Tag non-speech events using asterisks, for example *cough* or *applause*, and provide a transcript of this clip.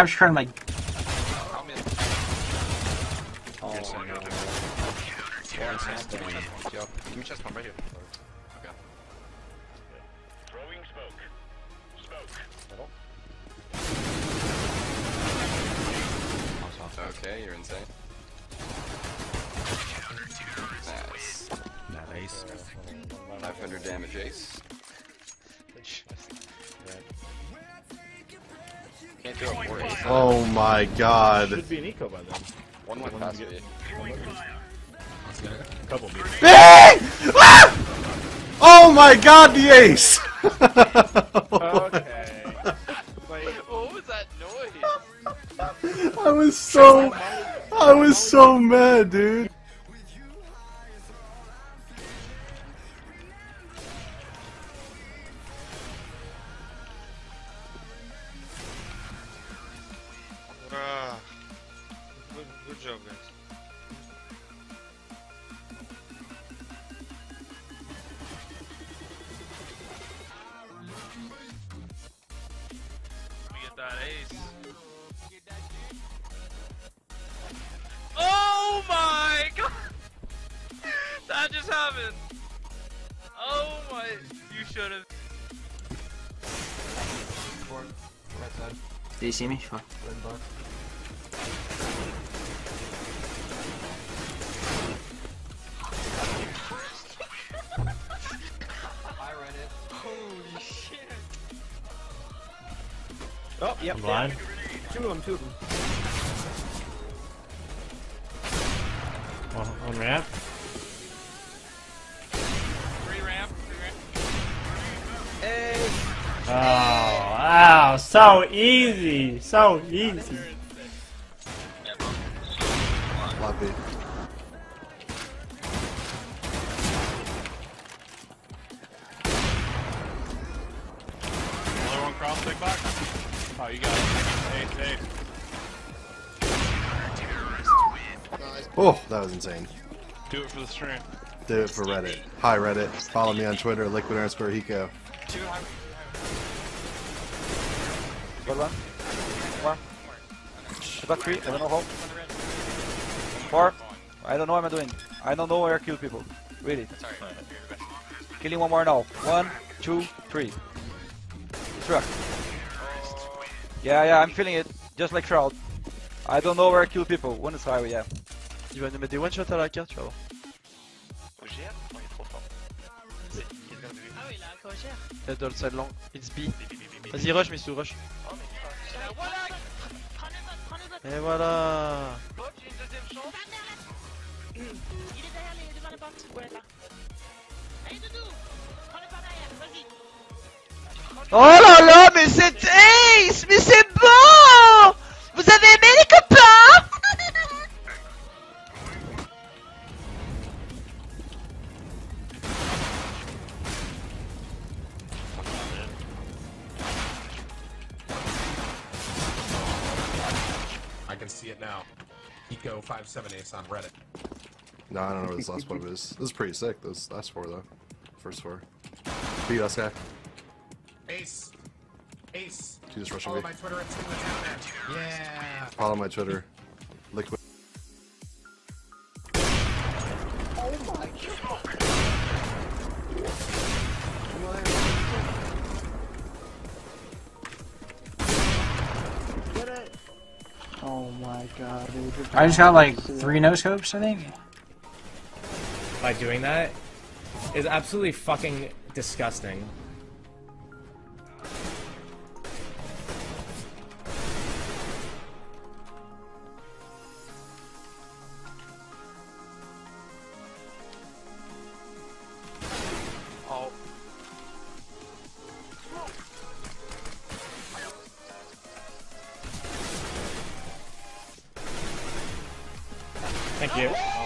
I was trying to like. I'm in. Oh, no. got it. One chest Give me point. chest pump, yo. Give me chest pump right here. Okay. Throwing smoke. Smoke. Okay, you're insane. Nice. Nice. 500 damage ace. Can't do a four. Oh my god. Should be an eco by then. One went past me. A couple meters. Bang! Ah! Oh my god, the ace! Okay. What was that noise? *laughs* I was so. I was so mad, dude. Ah. Good, good job, guys. We get that ace. Oh my *laughs* god! That just happened! Oh my. You should have. Did you see me? Fuck. Oh, yep. I'm blind. Two of them, two of them. One, one ramp. Free ramp, free ramp. Oh, wow. So easy. So easy. Love it. Another one cross big box. Oh, you got it. Ace, ace. Oh, that was insane. Do it for the stream. Do it for Reddit. Hi Reddit. Follow me on Twitter, liquid underscore Hiko. Got one. One. I got three. I don't know how. Four. I don't know what I'm doing. I don't know where I kill people. Really. Killing one more now. One, two, three. Truck. Yeah, yeah, I'm feeling it. Just like Shroud. I don't know where I kill people. One is highway, yeah. Il va nous mettre des one shot à la carte, tu. Dead door side long. It's B. Vas-y, rush, Missou, rush. Et voilà. Il est derrière les, devant la porte. Ouais, là. Allez, Doudou Prends-le par derrière, vas-y. Oh là là, mais c'est Ace Mais c'est bon Vous avez aimé les copains? Can see it now. Eco 57 Ace on Reddit. No, I don't know where this last one is. This is pretty sick. Those last four though. First four. Beat us, guy. Ace! Ace! Just rushing Follow me. my Twitter at Yeah! Follow my Twitter. Liquid. I just got like three no scopes, I think. by doing that is absolutely fucking disgusting. Thank you.